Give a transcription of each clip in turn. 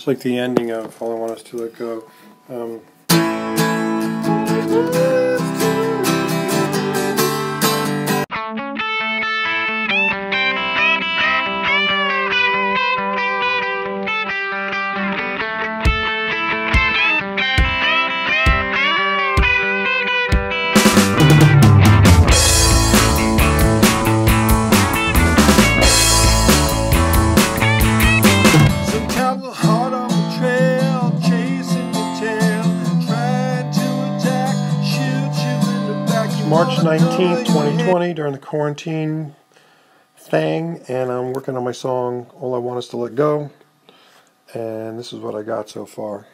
Just like the ending of All I Want Is to Let Go. Um, 19th, cover your head. 2020, during the quarantine thing, and I'm working on my song All I Want Is to Let Go. And this is what I got so far.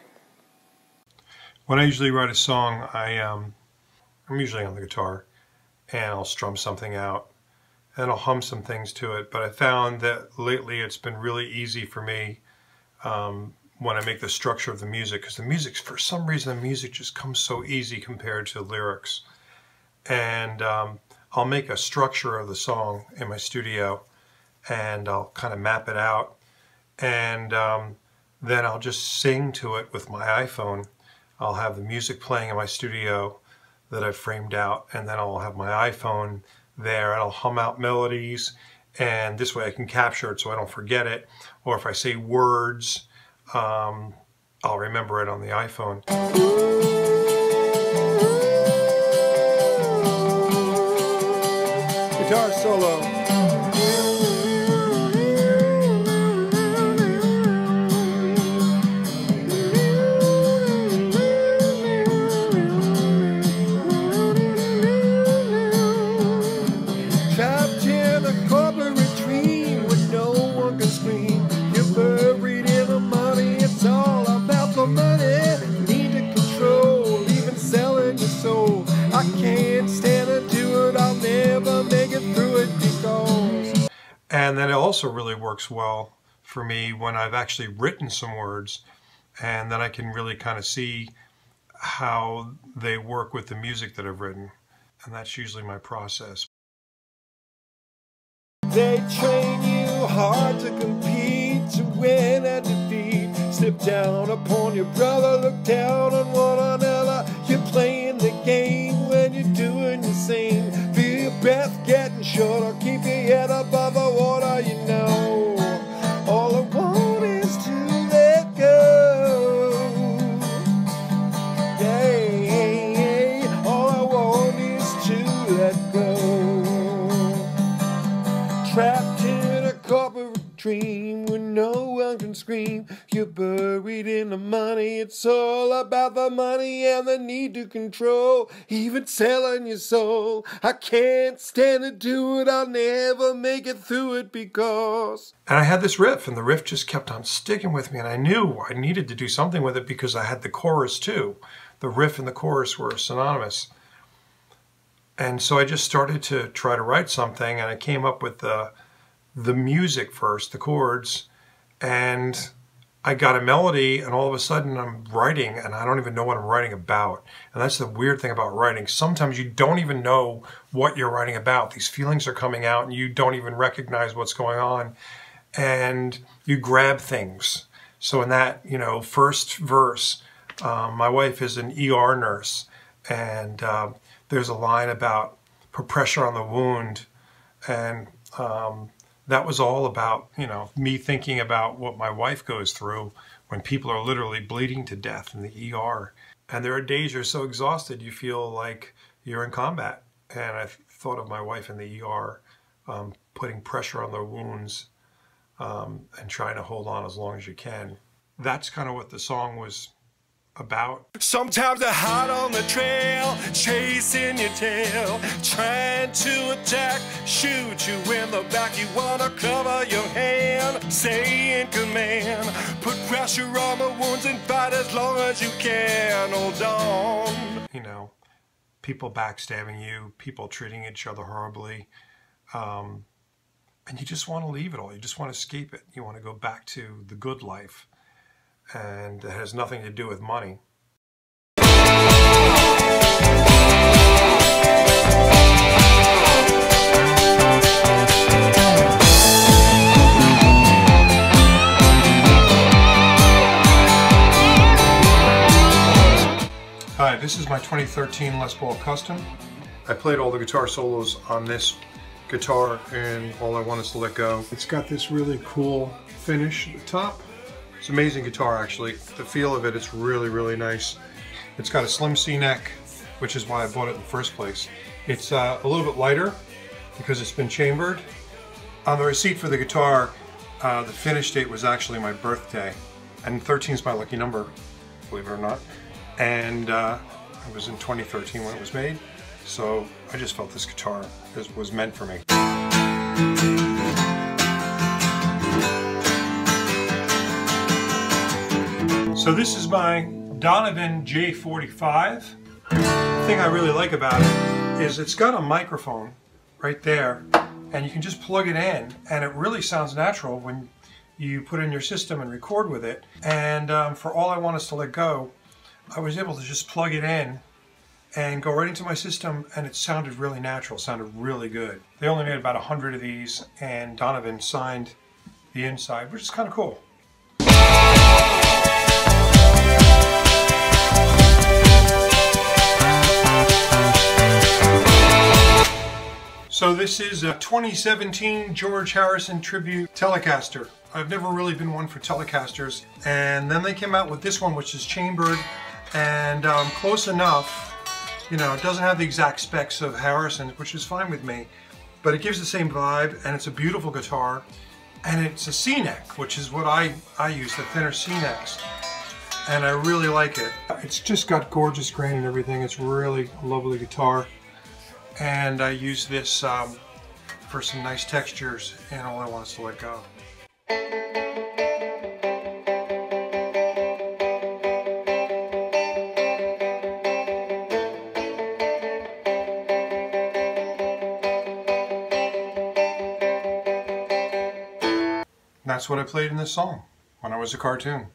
When I usually write a song, I um, I'm usually on the guitar, and I'll strum something out, and I'll hum some things to it. But I found that lately it's been really easy for me um, when I make the structure of the music, because the music, for some reason, the music just comes so easy compared to lyrics. And um, I'll make a structure of the song in my studio, and I'll kind of map it out, and um, then I'll just sing to it with my iPhone. I'll have the music playing in my studio that I've framed out, and then I'll have my iPhone there, and I'll hum out melodies, and this way I can capture it so I don't forget it. Or if I say words, um, I'll remember it on the iPhone. Guitar solo. And then it also really works well for me when I've actually written some words and then I can really kind of see how they work with the music that I've written. And that's usually my process. They train you hard to compete, to win and defeat. Slip down upon your brother, look down on one another. You're playing the game when you're doing the same. Feel your breath getting shorter, keep your head above dream where no one can scream. You're buried in the money. It's all about the money and the need to control, even selling your soul. I can't stand to do it. I'll never make it through it because. And I had this riff, and the riff just kept on sticking with me. And I knew I needed to do something with it because I had the chorus too. The riff and the chorus were synonymous. And so I just started to try to write something, and I came up with the the music first, the chords, and I got a melody, and all of a sudden I'm writing, and I don't even know what I'm writing about. And that's the weird thing about writing. Sometimes you don't even know what you're writing about. These feelings are coming out, and you don't even recognize what's going on, and you grab things. So in that, you know, first verse, um, my wife is an ER nurse, and uh, there's a line about put pressure on the wound, and um, that was all about you know me thinking about what my wife goes through when people are literally bleeding to death in the ER, and there are days you're so exhausted you feel like you're in combat, and I thought of my wife in the ER, um, putting pressure on their wounds um, and trying to hold on as long as you can. That's kind of what the song was about. Sometimes they're hot on the trail, chasing your tail, trying to attack, shoot you in the back. You wanna cover your hand, say in command, put pressure on the wounds and fight as long as you can. Hold on. You know, people backstabbing you, people treating each other horribly. Um, and you just want to leave it all. You just want to escape it. You want to go back to the good life and it has nothing to do with money. Hi, this is my 2013 Les Paul Custom. I played all the guitar solos on this guitar and All I Want Is to Let Go. It's got this really cool finish at the top. It's amazing guitar actually. The feel of it, it is really, really nice. It's got a slim C-neck, which is why I bought it in the first place. It's uh, a little bit lighter because it's been chambered. On the receipt for the guitar, uh, the finish date was actually my birthday, and 13 is my lucky number, believe it or not. And uh, it was in 2013 when it was made, so I just felt this guitar was meant for me. So this is my Donovan J45. The thing I really like about it is it's got a microphone right there and you can just plug it in and it really sounds natural when you put in your system and record with it. And um, for All I Want Is to Let Go, I was able to just plug it in and go right into my system and it sounded really natural, sounded really good. They only made about a hundred of these and Donovan signed the inside, which is kind of cool. So this is a 2017 George Harrison tribute Telecaster. I've never really been one for Telecasters. And then they came out with this one, which is chambered and um, close enough. You know, it doesn't have the exact specs of Harrison, which is fine with me. But it gives the same vibe, and it's a beautiful guitar. And it's a C-neck, which is what I, I use, the thinner C-necks. And I really like it. It's just got gorgeous grain and everything. It's really a lovely guitar and I use this um, for some nice textures and all I want is to let go. that's what I played in this song when I was a cartoon.